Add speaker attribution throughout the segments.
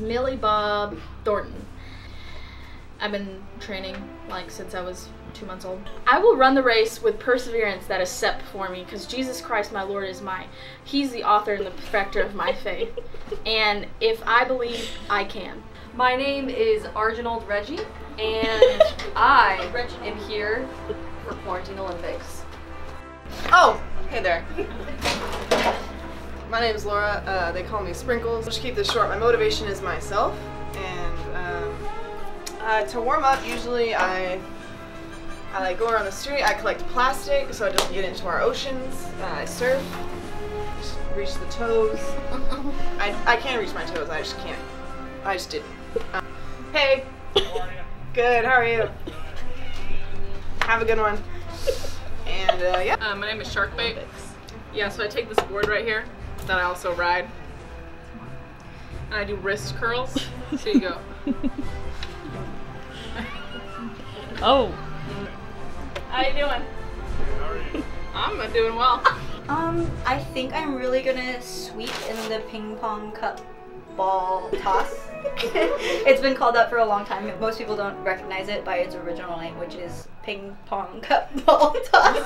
Speaker 1: Millie Bob Thornton. I've been training like since I was two months old. I will run the race with perseverance that is set before me, because Jesus Christ, my Lord, is my. He's the author and the perfecter of my faith. And if I believe, I can.
Speaker 2: My name is Arginold Reggie, and I am here for Quarantine Olympics.
Speaker 3: Oh, hey there. My name is Laura. Uh, they call me Sprinkles. Just keep this short. My motivation is myself, and um, uh, to warm up, usually I I like go around the street. I collect plastic so it doesn't get into our oceans. Uh, I surf, just reach the toes. I I can reach my toes. I just can't. I just didn't. Um, hey. Good. How are you? Have a good one. And uh, yeah.
Speaker 4: Uh, my name is Sharkbait. Yeah, so I take this board right here that I also ride. And I do wrist curls. So you go.
Speaker 5: Oh.
Speaker 4: How you doing? I'm doing well.
Speaker 6: Um, I think I'm really gonna sweep in the ping pong cup ball toss. it's been called that for a long time. Most people don't recognize it by its original name, which is ping pong cup ball toss.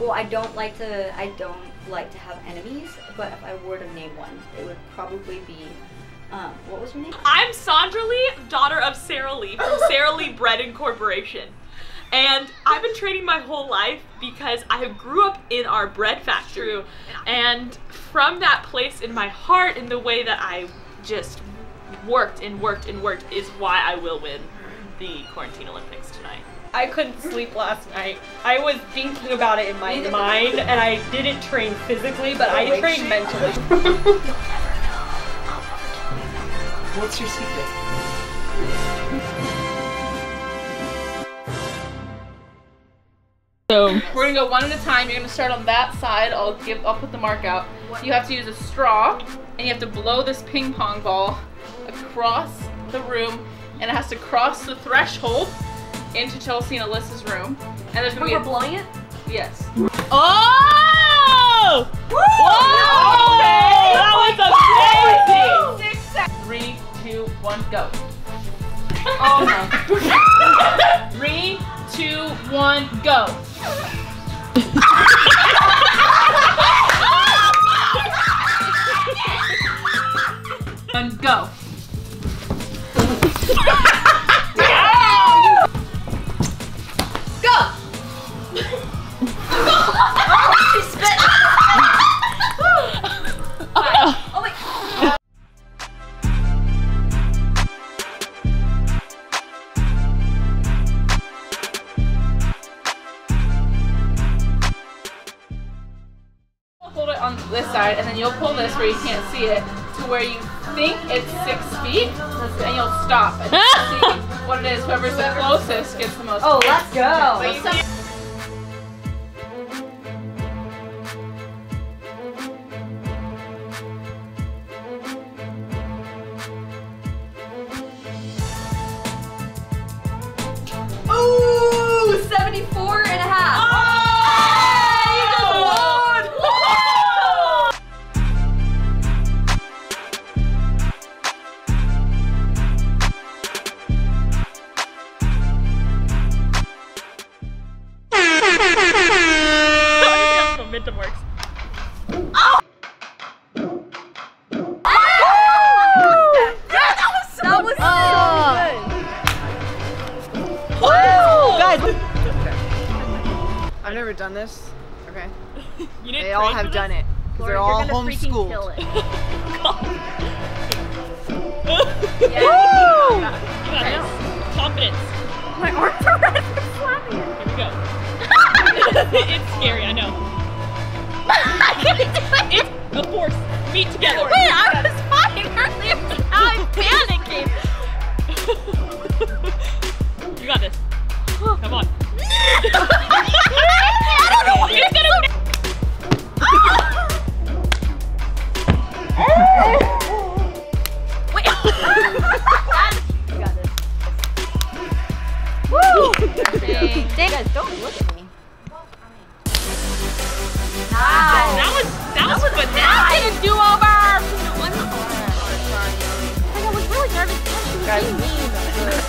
Speaker 6: well, I don't like to. I don't like to have enemies, but if I were to name one, it would probably be. Um, what was your name?
Speaker 5: I'm Sandra Lee, daughter of Sara Lee from Sara Lee Bread Incorporation. And I've been training my whole life because I grew up in our bread factory. And from that place in my heart and the way that I just worked and worked and worked is why I will win the Quarantine Olympics tonight.
Speaker 7: I couldn't sleep last night. I was thinking about it in my mind, and I didn't train physically, but I trained mentally.
Speaker 3: What's your secret?
Speaker 4: Gonna go one at a time. You're gonna start on that side. I'll give. I'll put the mark out. You have to use a straw, and you have to blow this ping pong ball across the room, and it has to cross the threshold into Chelsea and Alyssa's room. And there's gonna be a,
Speaker 2: blowing it?
Speaker 4: yes.
Speaker 5: Oh! Whoa! That was amazing!
Speaker 4: Six. Three, two, one, go. Oh no. Three, two, one, go. And go. on this side, and then you'll pull this where you can't see it to where you think it's six feet, and you'll stop and see what it is. Whoever's the closest gets the most.
Speaker 6: Oh, let's go.
Speaker 4: But
Speaker 3: I've never done this. Okay.
Speaker 5: You didn't
Speaker 3: They all have done
Speaker 5: it.
Speaker 3: it. 'cause They're all homeschooled.
Speaker 5: You. Confidence.
Speaker 2: My arms are red for slapping it.
Speaker 5: Here we go. it's scary, I know.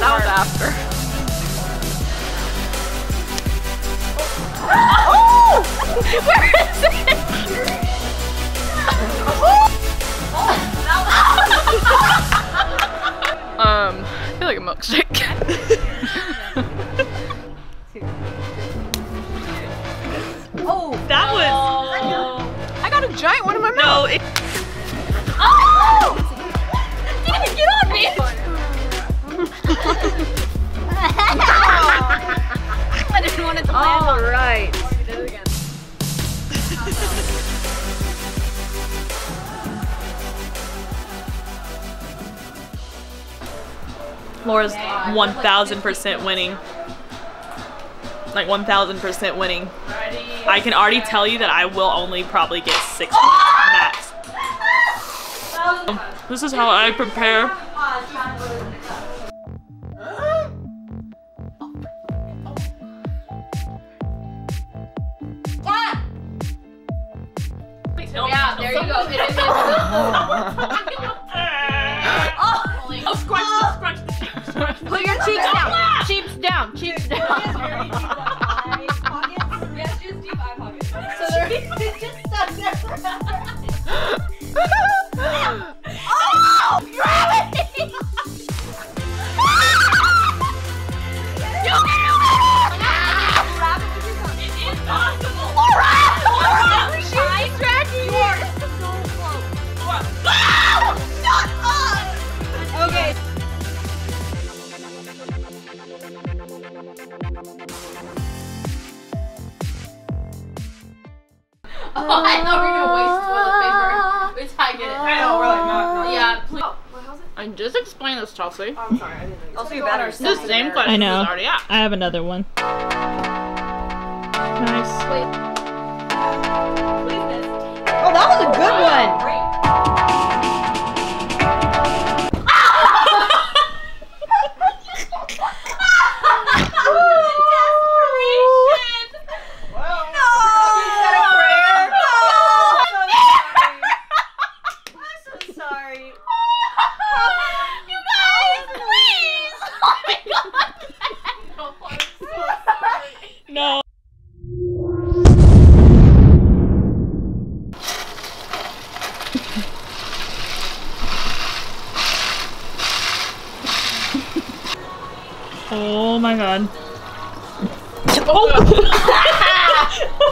Speaker 5: That was
Speaker 3: after.
Speaker 5: Where is it? Um, I feel like a milkshake.
Speaker 6: Oh,
Speaker 5: That was.
Speaker 3: I got a giant one in my
Speaker 5: No,
Speaker 3: mouth.
Speaker 5: it,
Speaker 4: I didn't want it to land on. Oh.
Speaker 3: right.
Speaker 5: Laura's 1000% winning. Like 1000% winning. I can already tell you that I will only probably get six max. This is how I prepare.
Speaker 4: You go. It is.
Speaker 5: Oh, scrunch the, scrunch the cheeks.
Speaker 4: Put your cheeks down. Cheeks down. Cheeks down. I
Speaker 7: just explained this, Chelsea.
Speaker 3: Oh, I'm sorry, I didn't know. you
Speaker 6: Also, you better
Speaker 3: our
Speaker 6: stop.
Speaker 3: side
Speaker 7: The same
Speaker 3: there.
Speaker 7: question
Speaker 8: I know.
Speaker 7: was already asked.
Speaker 8: I have another one. Nice.
Speaker 6: Oh, that was a good one.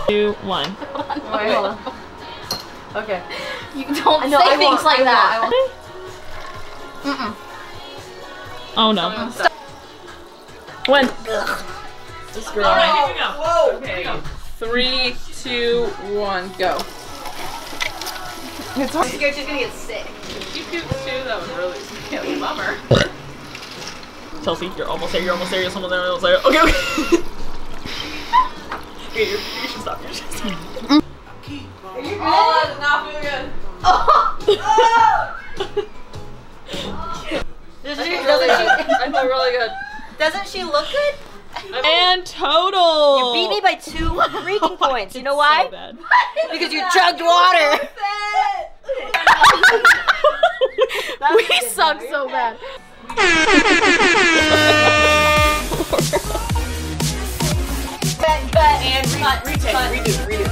Speaker 8: Two, one.
Speaker 6: Wait, hold on. Okay.
Speaker 4: You don't
Speaker 6: I know,
Speaker 4: say
Speaker 6: I
Speaker 4: things
Speaker 6: won't,
Speaker 4: like
Speaker 6: I
Speaker 4: that.
Speaker 6: won't, I
Speaker 8: Oh no.
Speaker 7: When?
Speaker 3: This girl.
Speaker 5: Alright, here we go.
Speaker 3: Whoa.
Speaker 5: Here we go.
Speaker 7: Three, two, one, go.
Speaker 3: It's hard.
Speaker 6: I'm scared she's gonna get sick.
Speaker 7: You do too, that was really a bummer.
Speaker 8: Chelsea, you're almost there. You're almost there. You're almost there. Almost there. Okay, okay. okay, you you should stop. You should stop.
Speaker 5: Oh, that's not feeling good.
Speaker 6: Doesn't she,
Speaker 4: Really
Speaker 6: doesn't,
Speaker 4: good.
Speaker 6: she,
Speaker 4: I feel really good.
Speaker 6: doesn't she look good?
Speaker 8: And total.
Speaker 6: You beat me by two oh, freaking points. You know why?
Speaker 8: So.
Speaker 6: Because you chugged water.
Speaker 4: We suck so bad.
Speaker 3: And re- retake, redo, redo.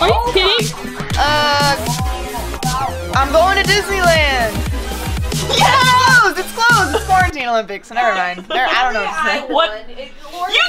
Speaker 8: Are you kidding?
Speaker 3: Uh, I'm going to Disneyland. Yeah, it's closed. It's closed. It's quarantine Olympics. Never mind. There, I don't know what to say.
Speaker 8: What?
Speaker 3: You